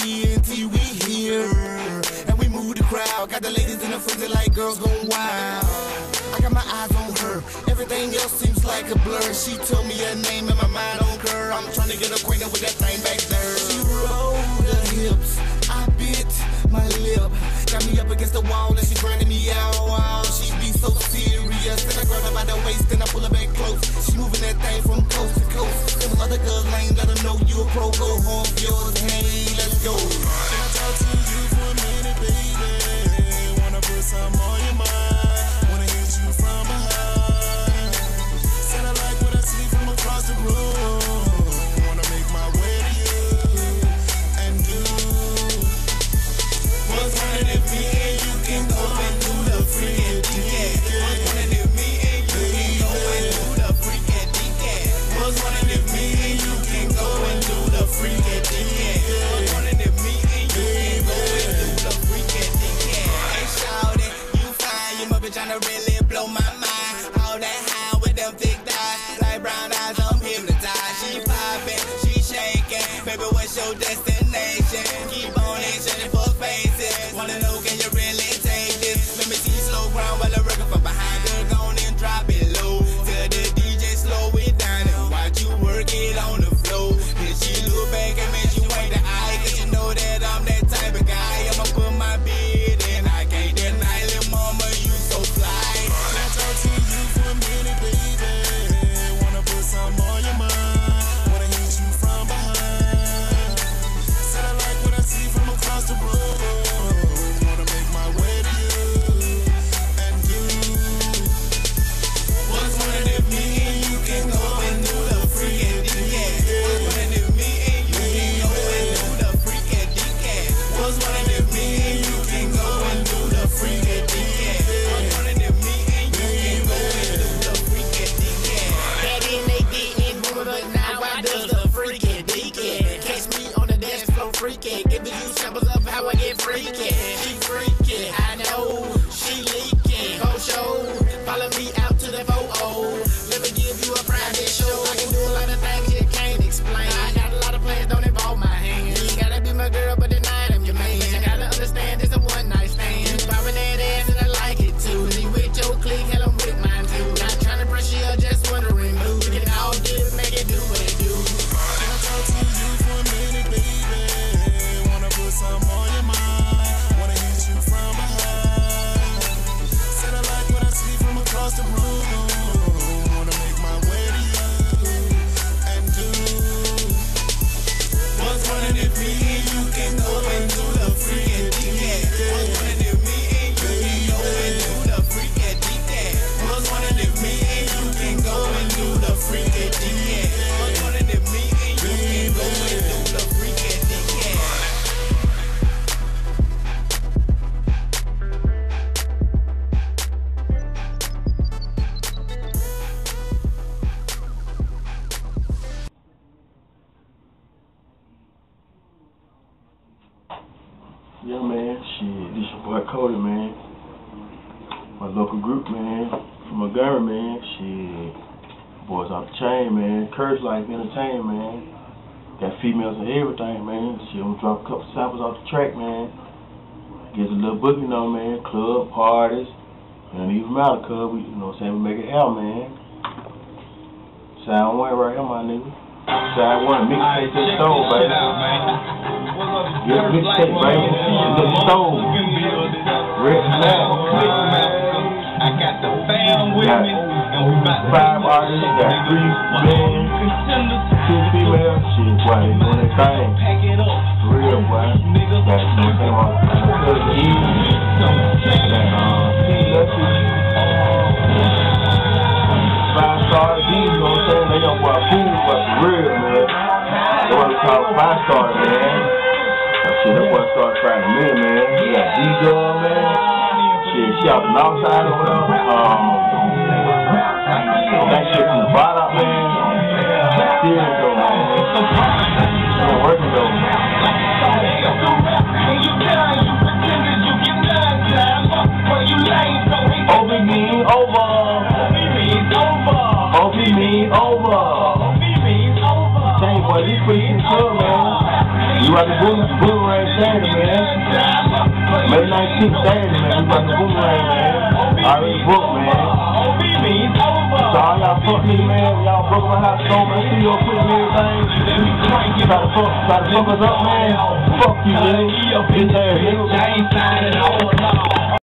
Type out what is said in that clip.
until we here. And we move the crowd. Got the ladies in the frenzy, like girls going wild. I got my eyes on her. Everything else seems like a blur. She told me her name and my mind on her. I'm trying to get acquainted with that thing back there. She rolled her hips. I bit my lip. Got me up against the wall and she grinding me out. Wow, she be so serious. And I grab her by the waist and I pull her back close. She moving that thing from coast to coast. Them other girls lame, let her know you a pro, go home, yours. Be tryna really blow my mind. Freaking do the you samples of how I get freaking. She freaking, this your man. My local group, man. From Montgomery, man. Shit. Boys off the chain, man. Curse Life Entertainment, man. Got females and everything, man. Shit, I'm drop a couple samples off the track, man. Get a little booking on, man. Club, parties. And even matter, cuz we, you know what I'm saying, we make it out, man. Sound one right here, my nigga. Sound one, mixtape the stove, baby. Get a mixtape, baby. The stove. Red Mac. I got the fam with me, and we about to Five artists, got three men, two females. Boy, they doing their thing. Real, boy. Got, you know what I'm saying, my cousin. Got, uh, Lucky. Five stars, these, you know what I'm saying? They young boy food, but for real, man. They what we call five stars, man. Shit, that boy started trying to man, man. He got D-Dub, man. Shit, she out the north side or whatever. Um, that shit from the bottom, man. Serious though, man. Still working though. OB mean over. OB mean over. Dang, boy, these freaking good, man. About to boom, boomerang Saturday, man. May 19th Saturday, man. We about to boomerang, man. I already booked, man. So all y'all fuck niggas, man, y'all broke my house so man. See your putting everything. Try to fuck, try to fuck us up, man. Fuck you, nigga. Bitch ass nigga.